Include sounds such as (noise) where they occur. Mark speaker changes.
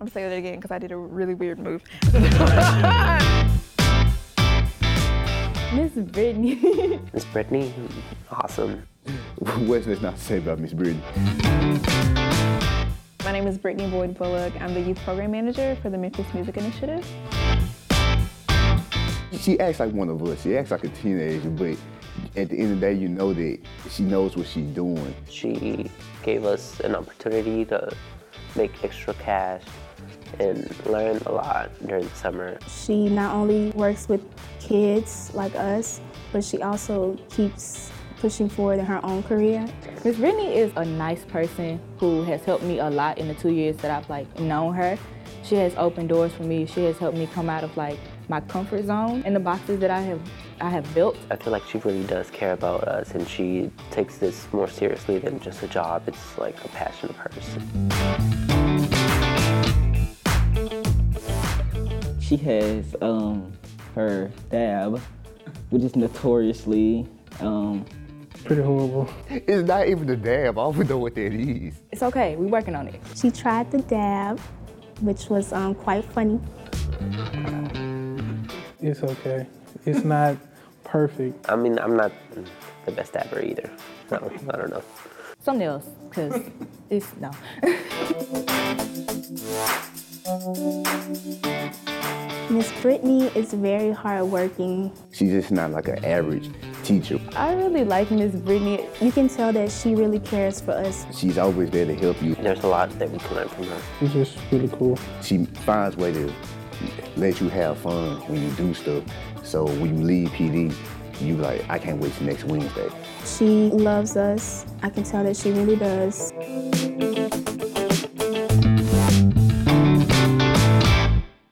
Speaker 1: I'm gonna say that again because I did a really weird move. (laughs)
Speaker 2: Miss Brittney. (laughs)
Speaker 3: Miss Brittney, awesome.
Speaker 4: What's there's not to say about Miss Brittney?
Speaker 1: My name is Brittney Boyd Bullock. I'm the youth program manager for the Memphis Music Initiative.
Speaker 4: She acts like one of us. She acts like a teenager, but at the end of the day, you know that she knows what she's doing.
Speaker 3: She gave us an opportunity to make extra cash and learn a lot during the summer.
Speaker 5: She not only works with kids like us, but she also keeps pushing forward in her own career.
Speaker 2: Miss Brittney is a nice person who has helped me a lot in the two years that I've like known her. She has opened doors for me. She has helped me come out of like my comfort zone and the boxes that I have I have built.
Speaker 3: I feel like she really does care about us and she takes this more seriously than just a job. It's like a passion of hers.
Speaker 6: She has um, her dab, which is notoriously um,
Speaker 7: Pretty horrible.
Speaker 4: It's not even a dab. I don't even know what that is.
Speaker 2: It's okay. We're working on it.
Speaker 5: She tried the dab, which was um, quite funny.
Speaker 7: It's okay. It's not (laughs) perfect.
Speaker 3: I mean, I'm not the best dabber either. I don't, I don't know.
Speaker 2: Something else, because it's no. (laughs)
Speaker 5: Miss Brittney is very hardworking.
Speaker 4: She's just not like an average teacher.
Speaker 2: I really like Miss Brittney.
Speaker 5: You can tell that she really cares for us.
Speaker 4: She's always there to help you.
Speaker 3: There's a lot that we can learn from her.
Speaker 7: She's just really cool.
Speaker 4: She finds ways to let you have fun when you do stuff. So when you leave PD, you like, I can't wait till next Wednesday.
Speaker 5: She loves us. I can tell that she really does.